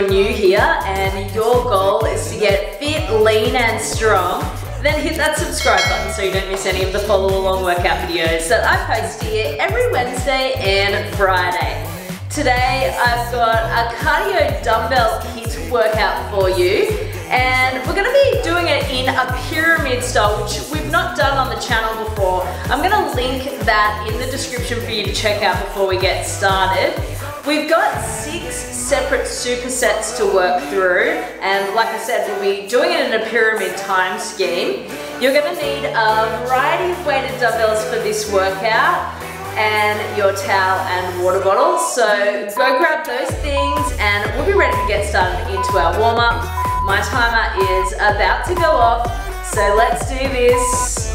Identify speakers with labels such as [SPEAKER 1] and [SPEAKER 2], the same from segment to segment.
[SPEAKER 1] you're new here and your goal is to get fit, lean and strong, then hit that subscribe button so you don't miss any of the follow along workout videos that I post here every Wednesday and Friday. Today I've got a cardio dumbbell HIIT workout for you and we're gonna be doing it in a pyramid style, which we've not done on the channel before. I'm gonna link that in the description for you to check out before we get started. We've got six separate supersets to work through, and like I said, we'll be doing it in a pyramid time scheme. You're gonna need a variety of weighted dumbbells for this workout, and your towel and water bottle. So go grab those things and we'll be ready to get started into our warm up. My timer is about to go off, so let's do this.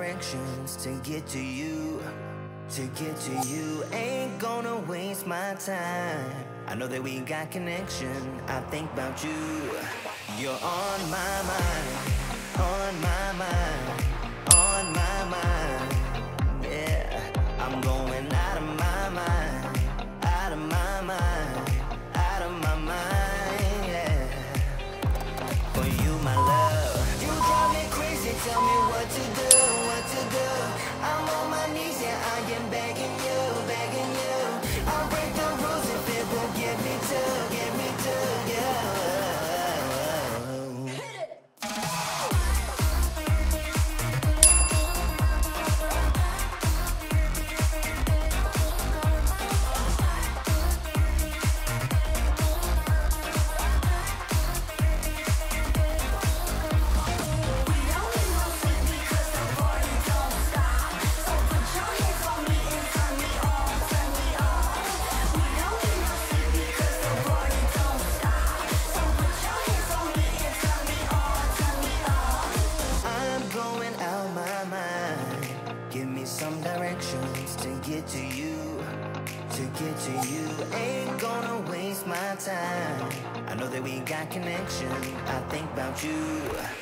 [SPEAKER 2] directions to get to you to get to you. Ain't gonna waste my time. I know that we got connection. I think about you. You're on my mind on my mind on my mind. Yeah i'm going out of my mind out of my mind out of my mind yeah. For you my love. You drive me crazy. Tell me I think about you.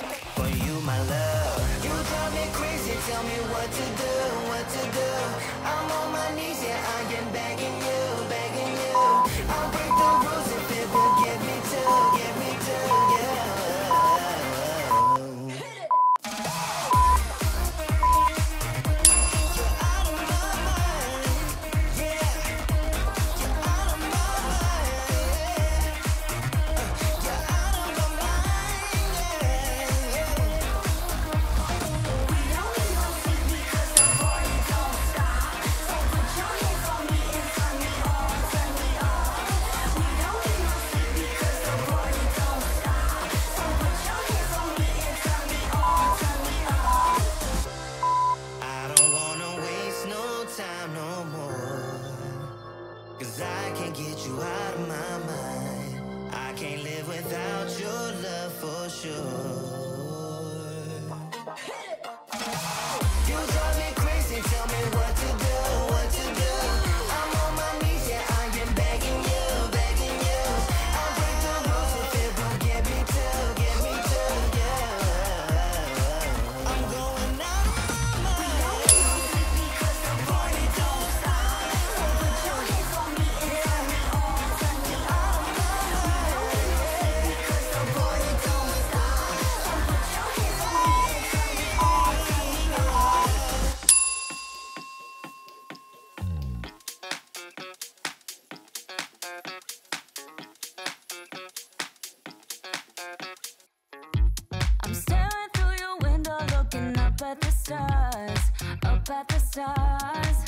[SPEAKER 2] I'm
[SPEAKER 3] staring through your window, looking up at the stars, up at the stars.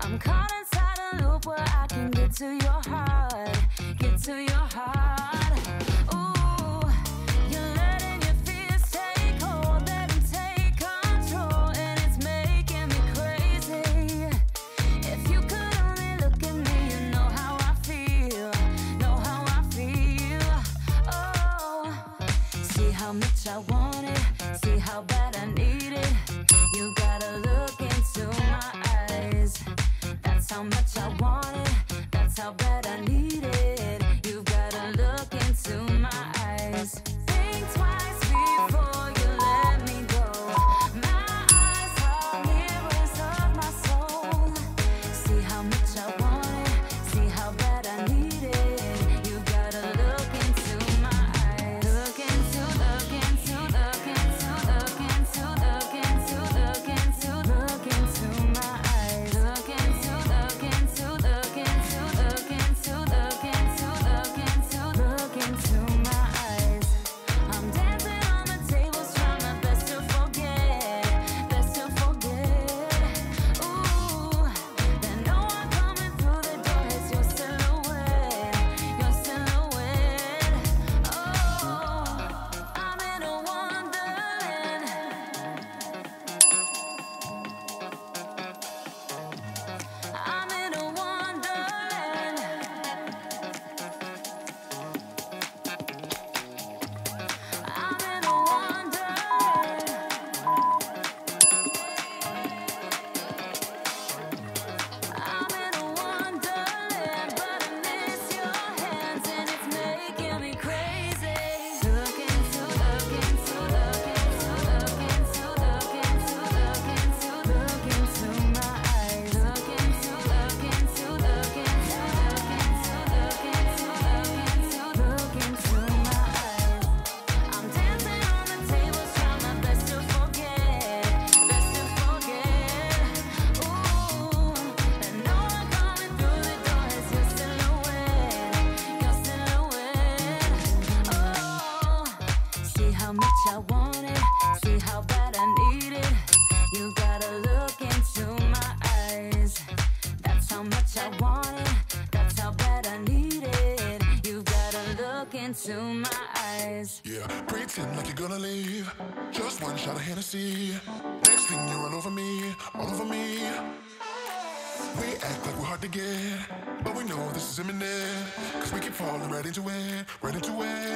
[SPEAKER 3] I'm caught inside a loop where I can get to your heart, get to your heart. I want it, see how bad I need it. You gotta look into my eyes, that's how much
[SPEAKER 4] But we know this is imminent, cause we keep falling right into it, right into it.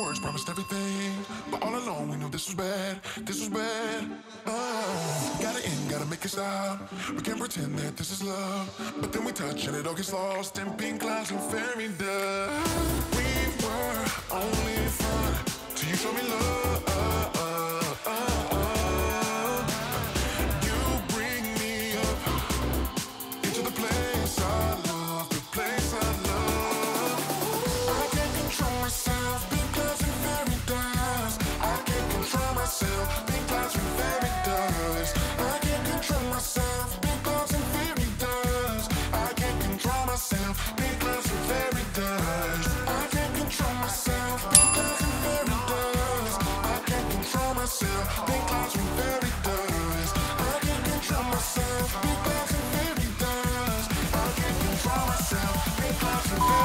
[SPEAKER 4] words promised everything. But all along we knew this was bad, this was bad. Oh. Gotta end, gotta make it stop. We can't pretend that this is love. But then we touch and it all gets lost in pink clouds and fairy dust. We were only fun till you showed me love.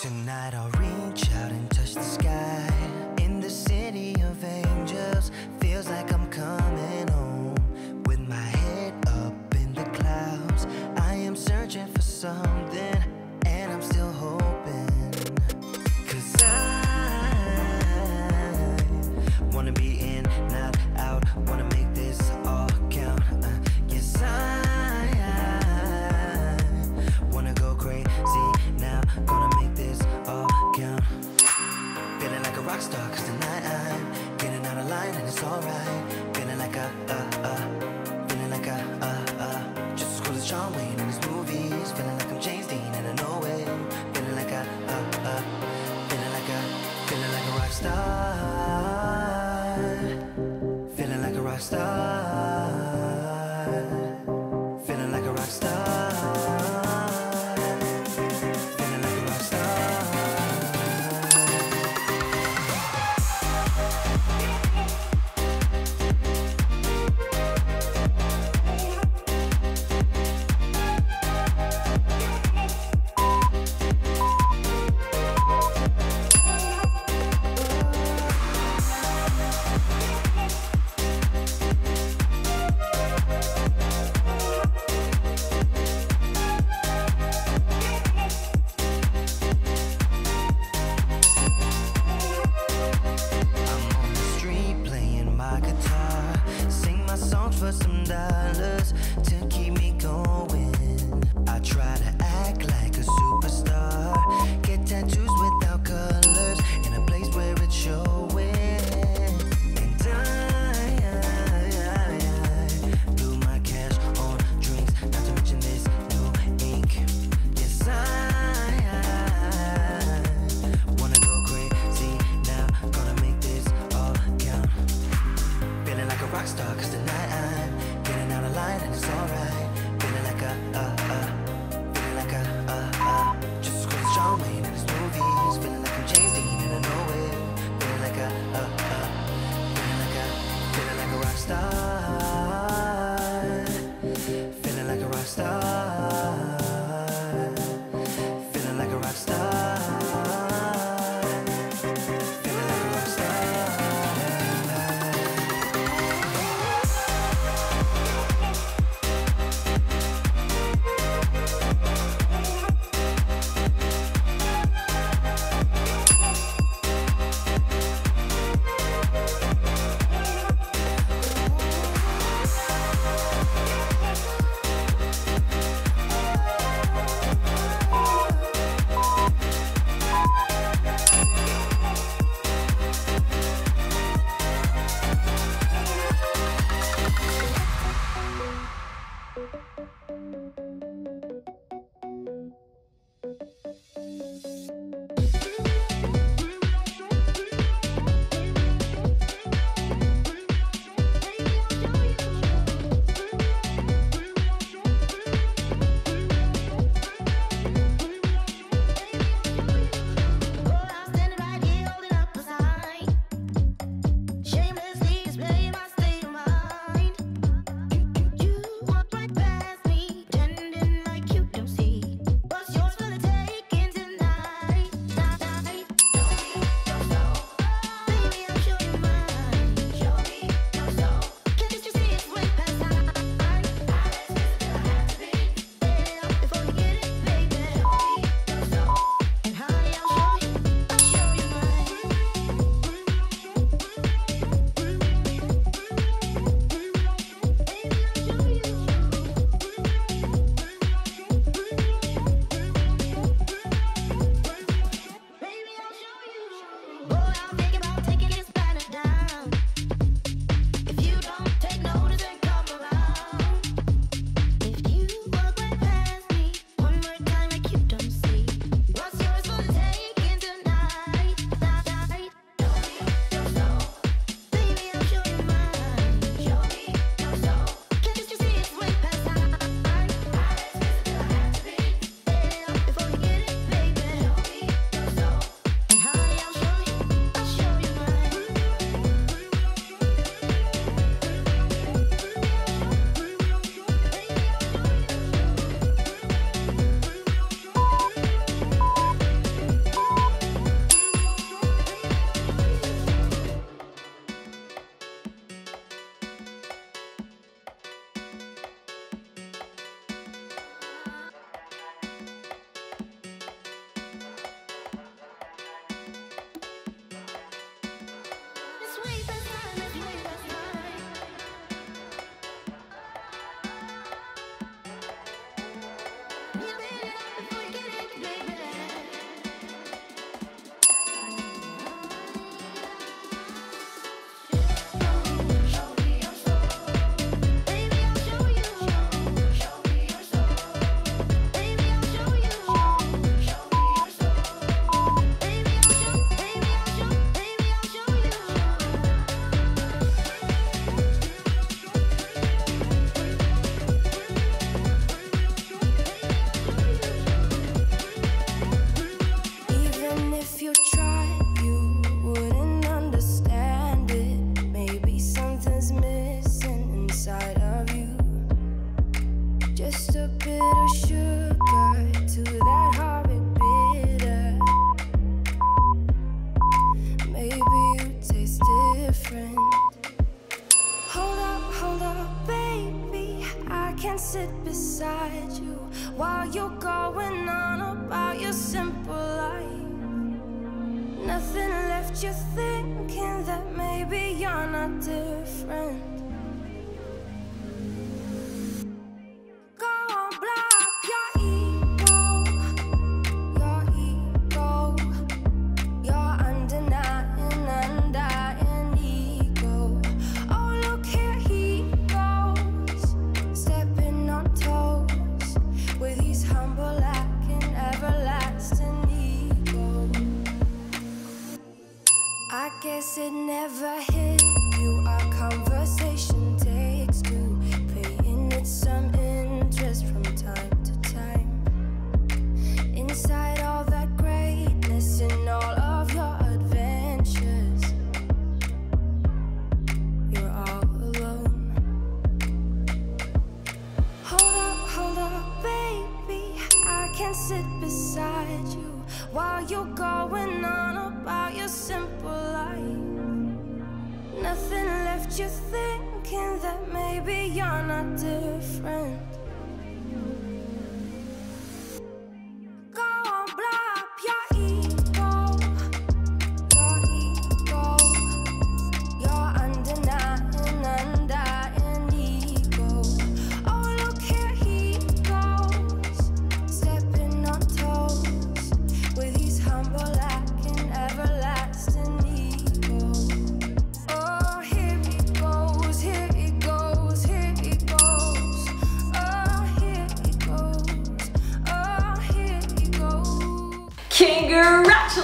[SPEAKER 2] Tonight I'll reach out and touch the sky. In the city of angels Feels like I'm star Cause tonight I'm getting out of line and it's alright. Feeling like a, a
[SPEAKER 5] guitar, sing my songs for
[SPEAKER 6] some dollars to keep me going. I try to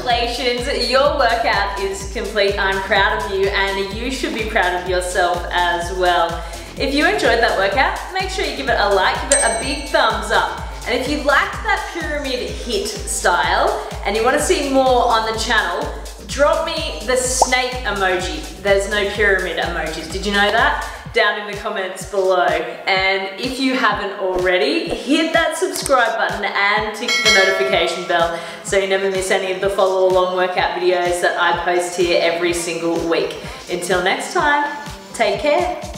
[SPEAKER 1] Congratulations, your workout is complete. I'm proud of you and you should be proud of yourself as well. If you enjoyed that workout, make sure you give it a like, give it a big thumbs up. And if you like that pyramid HIIT style and you want to see more on the channel, drop me the snake emoji. There's no pyramid emojis. Did you know that? Down in the comments below. And if you haven't already, hit that subscribe button and tick the notification bell so you never miss any of the follow along workout videos that I post here every single week. Until next time, take care.